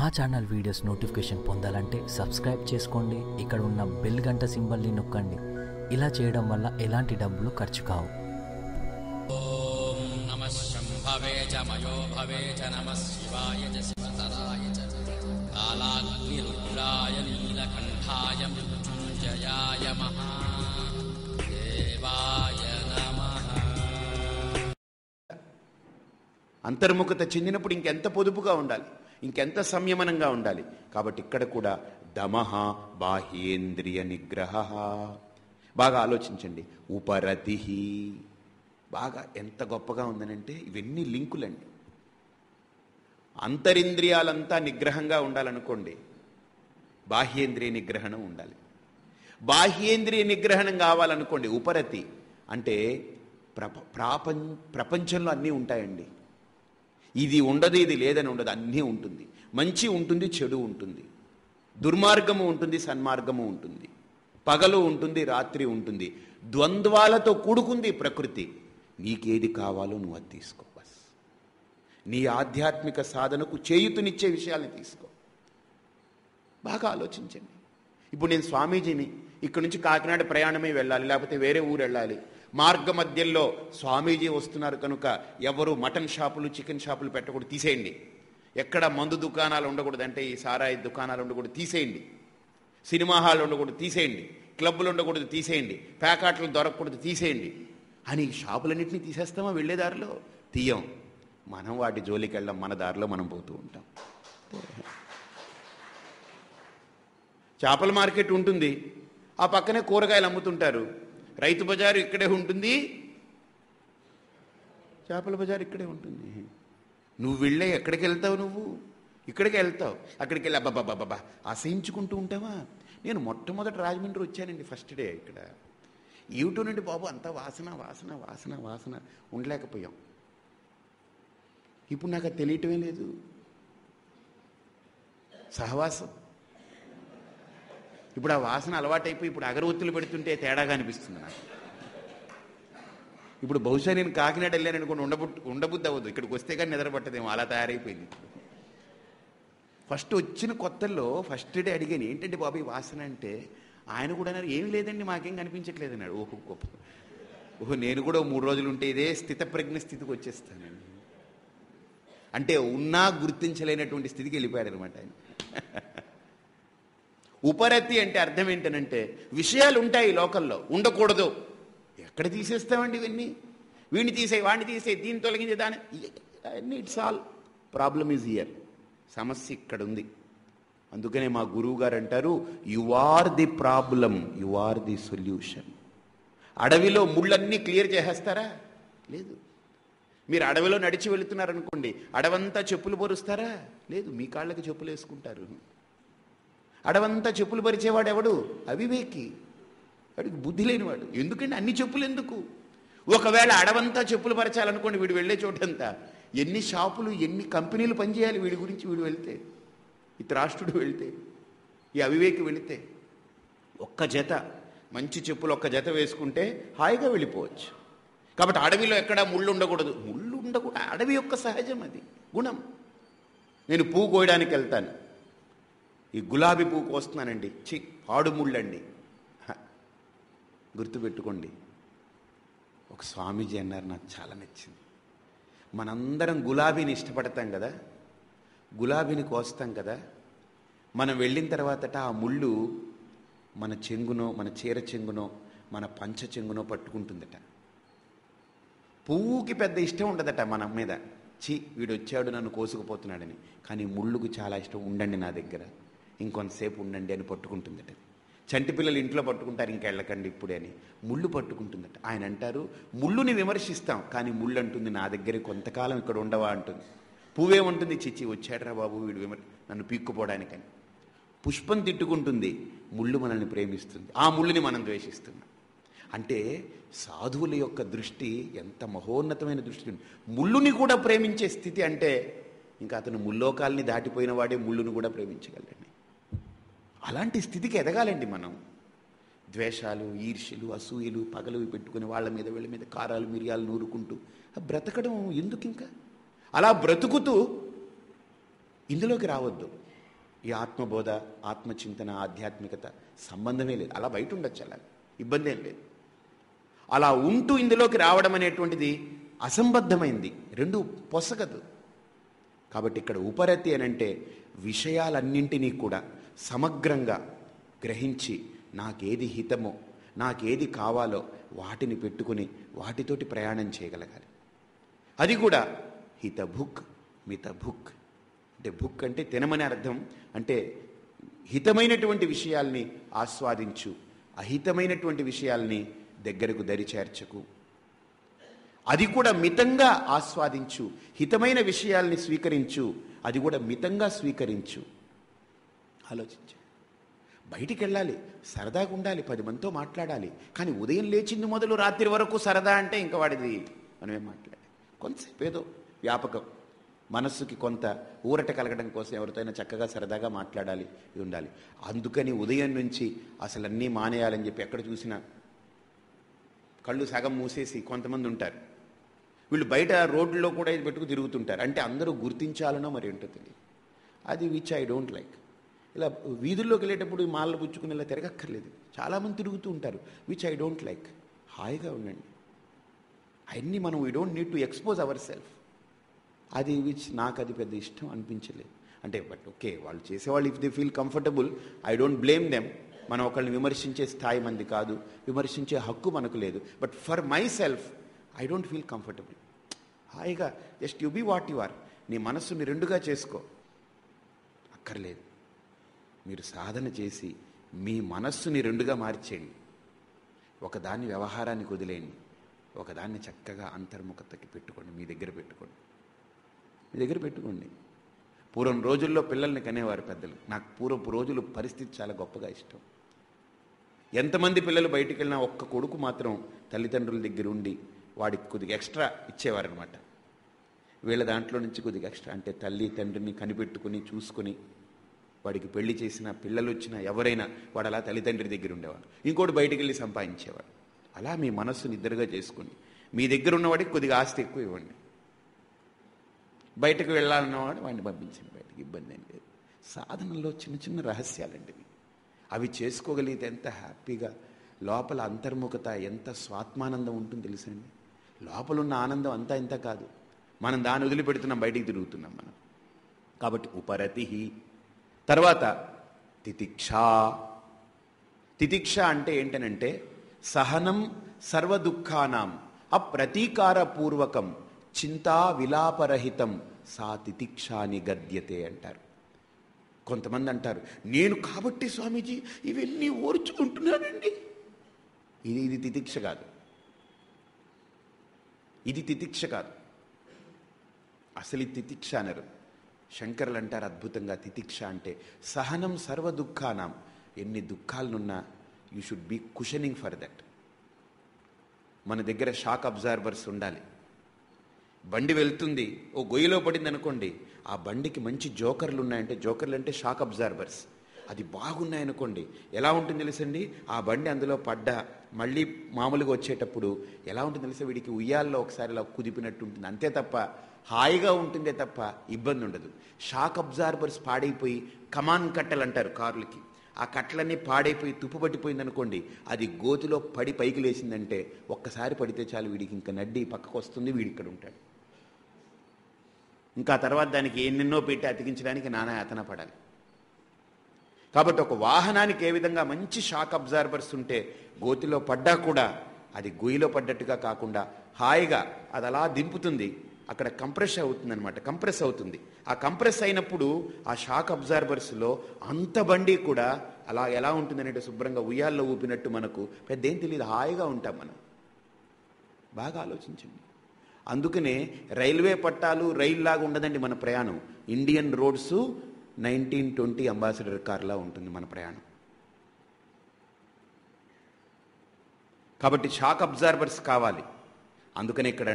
మా channel videos notification పొందాలంటే subscribe చేసుకోండి. ఇక్కడ ఉన్న బెల్ గంట సింబల్ని నొక్కండి. ఇలా చేయడం వల్ల ఎలాంటి డబ్బులు ఖర్చు కావు. అంతర్ముఖత చెందినప్పుడు ఇంకెంత పొదుపుగా ఉండాలి? ఇంకెంత సంయమనంగా ఉండాలి? కాబట్టి ఇక్కడ కూడా దమహ బాహ్యేంద్రియ నిగ్రహ. బాగా ఆలోచించండి. ఉపరతి. బాగా ఎంత గొప్పగా ఉందనంటే ఇవన్నీ లింకులండి. అంతరింద్రియాలంతా నిగ్రహంగా ఉండాలనుకోండి బాహ్యేంద్రియ నిగ్రహణం ఉండాలి. బాహ్యేంద్రియ నిగ్రహణం కావాలనుకోండి ఉపరతి అంటే ప్రప ప్రాపం ప్రపంచంలో అన్నీ ఉంటాయండి. ఇది ఉండదు ఇది లేదని ఉండదు అన్నీ ఉంటుంది. మంచి ఉంటుంది చెడు ఉంటుంది. దుర్మార్గము ఉంటుంది సన్మార్గము ఉంటుంది. పగలు ఉంటుంది రాత్రి ఉంటుంది. ద్వంద్వాలతో కూడుకుంది ప్రకృతి. నీకేది కావాలో నువ్వు అది తీసుకో బస్. నీ ఆధ్యాత్మిక సాధనకు చేయుతునిచ్చే విషయాల్ని తీసుకో. బాగా ఆలోచించండి. ఇప్పుడు నేను స్వామీజీని ఇక్కడ నుంచి కాకినాడ ప్రయాణమే వెళ్ళాలి లేకపోతే వేరే ఊరు వెళ్ళాలి. మార్గ మధ్యలో స్వామీజీ వస్తున్నారు కనుక ఎవరు మటన్ షాపులు చికెన్ షాపులు పెట్టకూడదు తీసేయండి. ఎక్కడ మందు దుకాణాలు ఉండకూడదు అంటే ఈ సారాయి దుకాణాలు ఉండకూడదు తీసేయండి. సినిమా హాల్ ఉండకూడదు తీసేయండి. క్లబ్బులు ఉండకూడదు తీసేయండి. ప్యాకాట్లు దొరకకూడదు తీసేయండి. అని షాపులన్నింటినీ తీసేస్తామా వెళ్ళే దారిలో? తీయం. మనం వాటి జోలికి వెళ్ళాం మన దారిలో మనం పోతూ ఉంటాం. చేపల మార్కెట్ ఉంటుంది. ఆ పక్కనే కూరగాయలు అమ్ముతుంటారు. రైతు బజారు ఇక్కడే ఉంటుంది. చేపల బజారు ఇక్కడే ఉంటుంది. నువ్వు వెళ్ళే ఎక్కడికి వెళ్తావు నువ్వు? ఇక్కడికి వెళ్తావు. అక్కడికి వెళ్ళి అబ్బాబాబాబా అసహించుకుంటూ ఉంటావా? నేను మొట్టమొదటి రాజమండ్రి వచ్చానండి ఫస్ట్ డే ఇక్కడ. యూట్యూబ్ నుండి బాబు అంతా వాసన వాసన వాసన వాసన ఉండలేకపోయాం. ఇప్పుడు నాకు తెలియటమే లేదు. సహవాసం. ఇప్పుడు ఆ వాసన అలవాటైపోయి ఇప్పుడు అగరవత్తులు పెడుతుంటే తేడాగా అనిపిస్తుంది నాకు. ఇప్పుడు బహుశా నేను కాకినాడ వెళ్ళాను అనుకోండి ఉండబుట్ ఉండబుద్ధి అవ్వదు. ఇక్కడికి వస్తే కానీ నిద్రపట్టదేమో అలా తయారైపోయింది. ఫస్ట్ వచ్చిన కొత్తల్లో ఫస్ట్ డే అడిగాను ఏంటంటే బాబు ఈ వాసన? అంటే ఆయన కూడా అన్నారు ఏమి లేదండి మాకేం కనిపించట్లేదు అన్నాడు. ఓహో గొప్ప. ఓహో నేను కూడా మూడు రోజులు ఉంటే ఇదే స్థితప్రజ్ఞ స్థితికి వచ్చేస్తానండి అంటే ఉన్నా గుర్తించలేనటువంటి స్థితికి వెళ్ళిపోయాడు అనమాట ఆయన. ఉపరతి అంటే అర్థం ఏంటనంటే విషయాలు ఉంటాయి లోకల్లో ఉండకూడదు. ఎక్కడ తీసేస్తామండి ఇవన్నీ? వీడిని తీసే వాడిని తీసే దీన్ని తొలగించే దాని అన్నీ it's all problem is here సమస్య ఇక్కడ ఉంది అందుకనే మా గురువు గారు అంటారు you are the problem you are the solution అడవిలో ముళ్ళన్నీ క్లియర్ చేసేస్తారా? లేదు. మీరు అడవిలో నడిచి వెళుతున్నారనుకోండి అడవంతా చెప్పులు పొరుస్తారా? లేదు మీ కాళ్ళకి చెప్పులు వేసుకుంటారు అడవంతా చెప్పులు పరిచేవాడు ఎవడు అవివేకి. వాడికి బుద్ధి లేనివాడు. ఎందుకండి అన్ని చెప్పులు ఎందుకు? ఒకవేళ అడవంతా చెప్పులు పరచాలనుకోండి వీడు వెళ్ళే చోటంతా. ఎన్ని షాపులు ఎన్ని కంపెనీలు పనిచేయాలి వీడి గురించి వీడు వెళితే? ఈ త్రాష్ట్రుడు వెళితే? ఈ అవివేకి వెళితే? ఒక్క జత. మంచి చెప్పులు ఒక్క జత వేసుకుంటే హాయిగా వెళ్ళిపోవచ్చు. కాబట్టి అడవిలో ఎక్కడా ముళ్ళు ఉండకూడదు. ముళ్ళు ఉండకూడదు. అడవి యొక్క సహజం అది. గుణం. నేను పువ్వు కోయడానికి వెళ్తాను ఈ గులాబీ పువ్వు కోస్తున్నానండి. చి పాడు ముళ్ళండి. గుర్తుపెట్టుకోండి. ఒక స్వామీజీ అన్నారు నాకు చాలా నచ్చింది. మనందరం గులాబీని ఇష్టపడతాం కదా గులాబీని కోస్తాం కదా మనం వెళ్ళిన తర్వాతట ఆ ముళ్ళు మన చెంగునో మన చీర చెంగునో మన పంచ చెంగునో పట్టుకుంటుందట. పువ్వుకి పెద్ద ఇష్టం ఉండదట మన మీద. చి వీడు వచ్చాడు నన్ను కోసుకుపోతున్నాడని. కానీ ముళ్ళుకు చాలా ఇష్టం ఉండండి నా దగ్గర. ఇంకొంతసేపు ఉండండి అని పట్టుకుంటుందట. చంటి పిల్లలు ఇంట్లో పట్టుకుంటారు ఇంకా వెళ్ళకండి ఇప్పుడే అని. ముళ్ళు పట్టుకుంటుందట. ఆయన అంటారు ముళ్ళుని విమర్శిస్తాం కానీ ముళ్ళు అంటుంది నా దగ్గర కొంతకాలం ఇక్కడ ఉండవా? అంటుంది. పువ్వేమంటుంది? చిచ్చి వచ్చాడరా బాబు వీడు విమర్ నన్ను పీక్కుపోవడానికని పుష్పం తిట్టుకుంటుంది. ముళ్ళు మనల్ని ప్రేమిస్తుంది. ఆ ముళ్ళుని మనం ద్వేషిస్తున్నాం. అంటే సాధువుల యొక్క దృష్టి ఎంత మహోన్నతమైన దృష్టి ముళ్ళుని కూడా ప్రేమించే స్థితి అంటే ఇంకా అతను ముల్లోకాల్ని దాటిపోయిన వాడే ముళ్ళుని కూడా ప్రేమించగలండి అలాంటి స్థితికి ఎదగాలండి మనం. ద్వేషాలు ఈర్ష్యలు అసూయలు పగలు పెట్టుకుని వాళ్ళ మీద వీళ్ళ మీద కారాలు మిరియాలు నూరుకుంటూ బ్రతకడం ఎందుకు ఇంకా అలా బ్రతుకుతూ ఇందులోకి రావద్దు. ఈ ఆత్మబోధ ఆత్మచింతన ఆధ్యాత్మికత సంబంధమే లేదు. అలా బయట ఉండొచ్చు అలా. ఇబ్బంది ఏం లేదు. అలా ఉంటూ ఇందులోకి రావడం అనేటువంటిది అసంబద్ధమైంది. రెండు పొసగదు. కాబట్టి ఇక్కడ ఉపరతి అని అంటే విషయాలన్నింటినీ కూడా సమగ్రంగా గ్రహించి నాకేది హితమో నాకేది కావాలో వాటిని పెట్టుకుని వాటితోటి ప్రయాణం చేయగలగాలి. అది కూడా హితభుక్ మితభుక్. అంటే భుక్ అంటే తినమని అర్థం. అంటే హితమైనటువంటి విషయాల్ని ఆస్వాదించు అహితమైనటువంటి విషయాల్ని దగ్గరకు దరి చేర్చకు. అది కూడా మితంగా ఆస్వాదించు హితమైన విషయాల్ని స్వీకరించు అది కూడా మితంగా స్వీకరించు. ఆలోచించు. బయటికి వెళ్ళాలి సరదాగా ఉండాలి పది మందితో మాట్లాడాలి. కానీ ఉదయం లేచింది మొదలు రాత్రి వరకు సరదా అంటే ఇంకా వాడిది మనమేం మాట్లాడాలి? కొంతసేపు ఏదో వ్యాపకం. మనస్సుకి కొంత ఊరట కలగడం కోసం ఎవరితోనైనా చక్కగా సరదాగా మాట్లాడాలి ఇది ఉండాలి. అందుకని ఉదయం నుంచి అసలు అన్నీ మానేయాలని చెప్పి ఎక్కడ చూసినా కళ్ళు సగం మూసేసి కొంతమంది ఉంటారు. వీళ్ళు బయట రోడ్లో కూడా ఇది పెట్టుకు తిరుగుతుంటారు. అంటే అందరూ గుర్తించాలనో మరి ఏంటో తెలియదు. అది విచ్ ఐ డోంట్ లైక్ ఇలా వీధుల్లోకి వెళ్ళేటప్పుడు మాలలు పుచ్చుకుని ఇలా తిరగక్కర్లేదు. చాలామంది తిరుగుతూ ఉంటారు విచ్ ఐ డోంట్ లైక్ హాయిగా ఉండండి. అవన్నీ మనం we don't need to expose our self అది విచ్ నాకు అది పెద్ద ఇష్టం అనిపించలేదు. అంటే బట్ ఓకే వాళ్ళు చేసేవాళ్ళు if they feel comfortable I don't blame them మనం ఒకళ్ళని విమర్శించే స్థాయి మంది కాదు విమర్శించే హక్కు మనకు లేదు. But for my self I don't feel comfortable హాయిగా just you be what you are నీ మనస్సుని రెండుగా చేసుకో. అక్కర్లేదు. మీరు సాధన చేసి మీ మనస్సుని రెండుగా మార్చేయండి. ఒకదాన్ని వ్యవహారానికి వదిలేయండి. ఒకదాన్ని చక్కగా అంతర్ముఖతకి పెట్టుకోండి. మీ దగ్గర పెట్టుకోండి. మీ దగ్గర పెట్టుకోండి. పూర్వం రోజుల్లో పిల్లల్ని కనేవారు పెద్దలు. నాకు పూర్వపు రోజులు పరిస్థితి చాలా గొప్పగా ఇష్టం. ఎంతమంది పిల్లలు బయటికి వెళ్ళినా ఒక్క కొడుకు మాత్రం తల్లిదండ్రుల దగ్గర ఉండి వాడికి కొద్దిగా ఎక్స్ట్రా ఇచ్చేవారనమాట వీళ్ళ దాంట్లో నుంచి కొద్దిగా ఎక్స్ట్రా. అంటే తల్లి తండ్రిని కనిపెట్టుకుని చూసుకుని వాడికి పెళ్ళి చేసిన పిల్లలు వచ్చినా ఎవరైనా వాడు అలా తల్లిదండ్రి దగ్గర ఉండేవాడు ఇంకోటి బయటికి వెళ్ళి సంపాదించేవాడు. అలా మీ మనస్సు నిద్రగా చేసుకోండి మీ దగ్గర ఉన్నవాడికి కొద్దిగా ఆస్తి ఎక్కువ ఇవ్వండి. బయటకు వెళ్ళాలన్నవాడు వాడిని పంపించండి బయటకు ఇబ్బంది ఏం లేదు. సాధనలో చిన్న చిన్న రహస్యాలండివి అవి చేసుకోగలిగితే ఎంత హ్యాపీగా లోపల అంతర్ముఖత ఎంత స్వాత్మానందం ఉంటుంది తెలుసండి? లోపల ఉన్న ఆనందం అంతా ఇంత కాదు. మనం దాన్ని వదిలిపెడుతున్నాం బయటికి తిరుగుతున్నాం మనం. కాబట్టి ఉపరతి తర్వాత తితిక్ష. తితిక్ష అంటే ఏంటనంటే సహనం సర్వదుఖానాం అప్రతీకారపూర్వకం చింతా విలాపరహితం సా తితిక్షాని గద్యతే అంటారు. కొంతమంది అంటారు నేను కాబట్టి స్వామీజీ ఇవన్నీ ఓర్చుకుంటున్నానండి. ఇది ఇది తితిక్ష కాదు. ఇది తితిక్ష కాదు. అసలు తితిక్ష అనరు. శంకరులు అంటారు అద్భుతంగా తితిక్ష అంటే సహనం సర్వ దుఃఖానం ఎన్ని దుఃఖాలనున్నా you should be cushioning for that మన దగ్గర షాక్ అబ్జర్వర్స్ ఉండాలి. బండి వెళ్తుంది ఓ గొయ్యిలో పడింది అనుకోండి ఆ బండికి మంచి జోకర్లు ఉన్నాయంటే జోకర్లు అంటే షాక్ అబ్జర్వర్స్ అది బాగున్నాయనుకోండి ఎలా ఉంటుంది తెలుసండి? ఆ బండి అందులో పడ్డ మళ్ళీ మామూలుగా వచ్చేటప్పుడు ఎలా ఉంటుంది తెలుసా? వీడికి ఉయ్యాల్లో ఒకసారి ఇలా కుదిపినట్టు ఉంటుంది. అంతే తప్ప హాయిగా ఉంటుందే తప్ప ఇబ్బంది ఉండదు. షాక్ అబ్జార్బర్స్ పాడైపోయి కమాన్ కట్టలు అంటారు కార్లకి. ఆ కట్టలన్నీ పాడైపోయి తుప్పు పట్టిపోయింది అనుకోండి అది గోతిలో పడి పైకి లేచిందంటే ఒక్కసారి పడితే చాలు వీడికి ఇంకా నడ్డి పక్కకు వస్తుంది వీడి ఇక్కడ ఉంటాడు ఇంకా తర్వాత దానికి ఎన్నెన్నో పెట్టి అతికించడానికి నానా యాతన పడాలి. కాబట్టి ఒక వాహనానికి ఏ విధంగా మంచి షాక్ అబ్జార్బర్స్ ఉంటే గోతిలో పడ్డా కూడా అది గొయ్యిలో పడ్డట్టుగా కాకుండా హాయిగా అది అలా దింపుతుంది. అక్కడ కంప్రెస్ అవుతుంది అనమాట కంప్రెస్ అవుతుంది. ఆ కంప్రెస్ అయినప్పుడు ఆ షాక్ అబ్జార్బర్స్లో అంత బండి కూడా అలా ఎలా ఉంటుంది అంటే శుభ్రంగా ఉయ్యాల్లో ఊపినట్టు మనకు పెద్ద ఏం తెలియదు హాయిగా ఉంటాం మనం. బాగా ఆలోచించండి. అందుకనే రైల్వే పట్టాలు రైల్లాగా ఉండదండి మన ప్రయాణం. Indian roads nineteen twenty Ambassador కార్లా ఉంటుంది మన ప్రయాణం. కాబట్టి షాక్ అబ్జార్బర్స్ కావాలి. అందుకనే ఇక్కడ